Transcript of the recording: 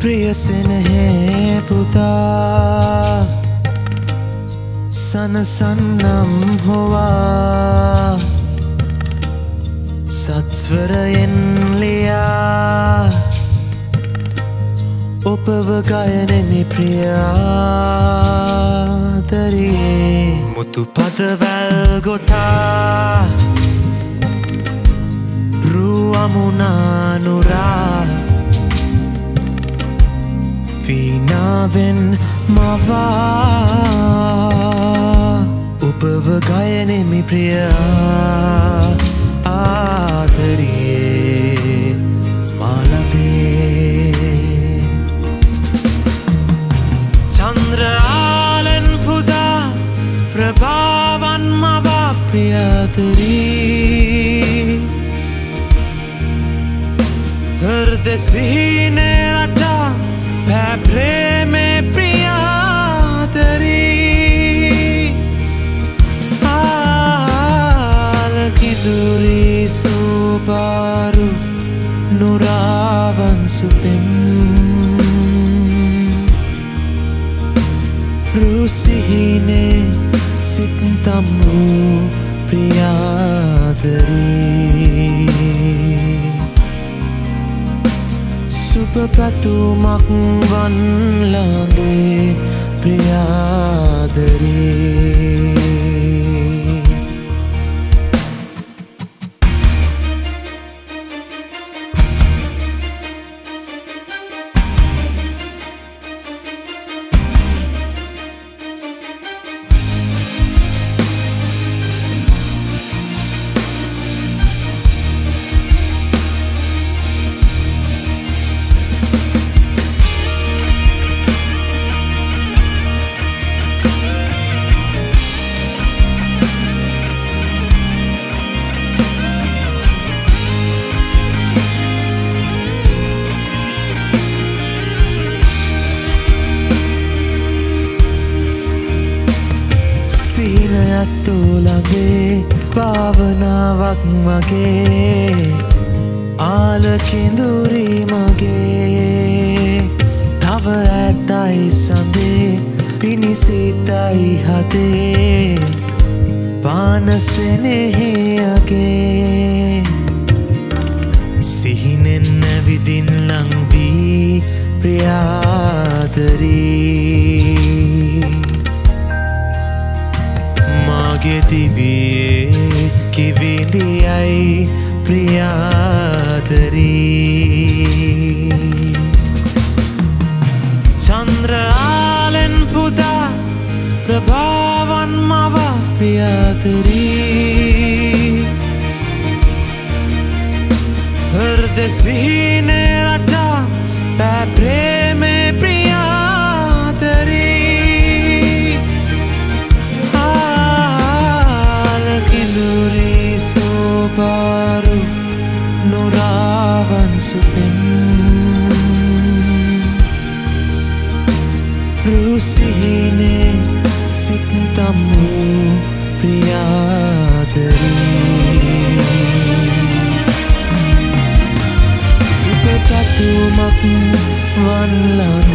ප්‍රියසෙනහේ පුතා. සනසන්නම් හොවා. සත්ස්වරයෙන් ලියා. ඔපව ගයනෙමි ප්‍රියාදරයේ. මුතු පදවැල් ගොටා. රුවමුණනුරා වීනාවෙන් මවා උපව ගයනෙමි ප්‍රියා. ආදරයේ මාලබේ චන්ද්‍රආලෙන් පුදා ප්‍රභාවන් මවා ප්‍රියතරී හර්දසිහිනේ රටා පැප්‍රේමේ ප්‍රියාතරී ආලකිදුරී සූපාරු නුරාවන්සුපෙන් රුසිහිනේ සිත්තම් වූ ප්‍රියාදරී සුපපැතුමක් වන්ලාගේ ප්‍රියාදරී. සීනයක් තුළගේ භාවනාවක් මගේ ආලකිඳුරී මගේ. තව ඇතයි සඳේ පිණිසිතයි හදේ පානසෙනෙහයගේ සිහිනෙන් නැවිදින් ලංවී ප්‍රියාදරී. ප්‍රියාදරී චන්ද්‍රආලෙන් පුදා ප්‍රභාවන් මව ප්‍රියාදරී හර්දසිහිනේ රටා පැප්‍රේමේ රුසිහිනේ සිත්තම් වූ ප්‍රියාදරී සුපපතුමක් වන්ලද